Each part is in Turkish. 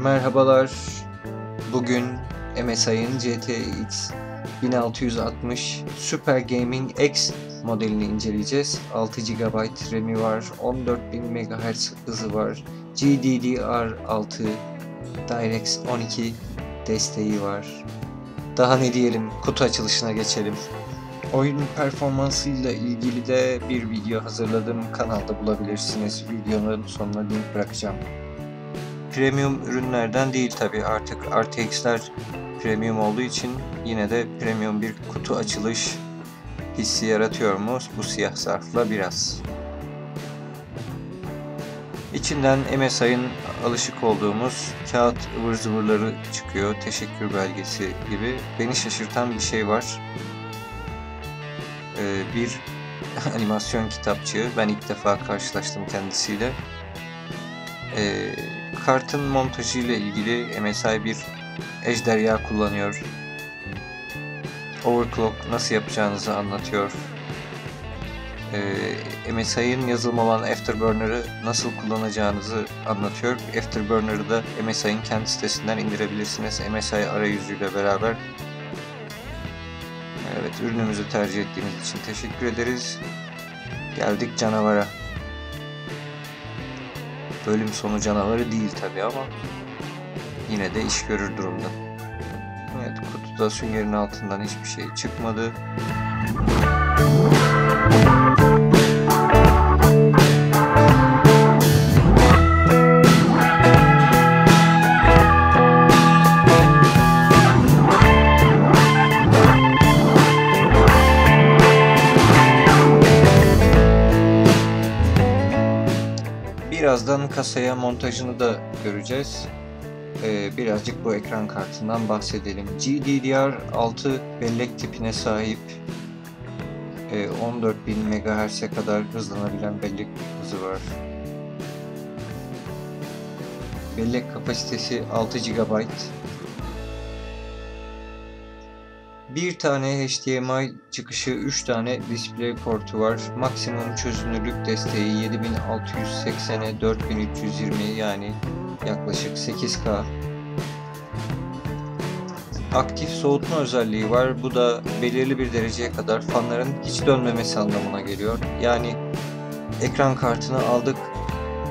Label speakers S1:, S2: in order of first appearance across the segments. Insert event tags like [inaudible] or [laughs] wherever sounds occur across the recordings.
S1: Merhabalar. Bugün MSI'ın GTX 1660 Super Gaming X modelini inceleyeceğiz. 6 GB RAM'i var, 14000 MHz hızı var, GDDR6 DirectX 12 desteği var. Daha ne diyelim, kutu açılışına geçelim. Oyun performansıyla ilgili de bir video hazırladım. Kanalda bulabilirsiniz. Videonun sonuna link bırakacağım. Premium ürünlerden değil tabi artık RTX'ler premium olduğu için yine de premium bir kutu açılış hissi yaratıyor mu bu siyah zarfla biraz. İçinden MSI'ın alışık olduğumuz kağıt ıvır zıvırları çıkıyor. Teşekkür belgesi gibi. Beni şaşırtan bir şey var. Ee, bir [laughs] animasyon kitapçığı. Ben ilk defa karşılaştım kendisiyle. Ee, kartın montajı ile ilgili MSI bir ejderha kullanıyor. Overclock nasıl yapacağınızı anlatıyor. Ee, MSI'ın yazılımı olan Afterburner'ı nasıl kullanacağınızı anlatıyor. Afterburner'ı da MSI'ın kendi sitesinden indirebilirsiniz. MSI arayüzüyle beraber. Evet, ürünümüzü tercih ettiğiniz için teşekkür ederiz. Geldik canavara. Bölüm sonu canavarı değil tabi ama yine de iş görür durumda. Evet kutuda süngerin altından hiçbir şey çıkmadı. Birazdan kasaya montajını da göreceğiz. Ee, birazcık bu ekran kartından bahsedelim. GDDR6 bellek tipine sahip e, 14000 MHz'e kadar hızlanabilen bellek hızı var. Bellek kapasitesi 6 GB. Bir tane HDMI çıkışı, 3 tane display portu var. Maksimum çözünürlük desteği 7680'e 4320 yani yaklaşık 8K. Aktif soğutma özelliği var. Bu da belirli bir dereceye kadar fanların hiç dönmemesi anlamına geliyor. Yani ekran kartını aldık,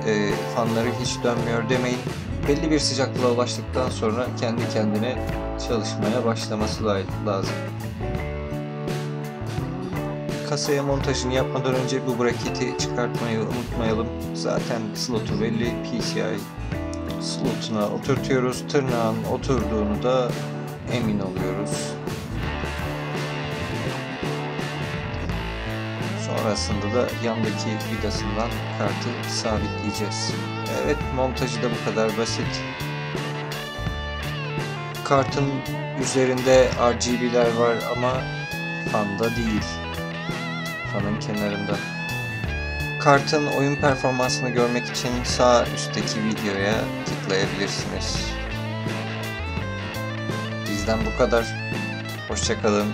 S1: e, fanları hiç dönmüyor demeyin. Belli bir sıcaklığa ulaştıktan sonra kendi kendine çalışmaya başlaması lazım. Kasaya montajını yapmadan önce bu braketi çıkartmayı unutmayalım. Zaten slotu belli PCI slotuna oturtuyoruz. Tırnağın oturduğunu da emin oluyoruz. Sonrasında da yandaki vidasından kartı sabitleyeceğiz. Evet montajı da bu kadar basit. Kartın üzerinde RGB'ler var ama fanda değil. Fanın kenarında. Kartın oyun performansını görmek için sağ üstteki videoya tıklayabilirsiniz. Bizden bu kadar. Hoşçakalın.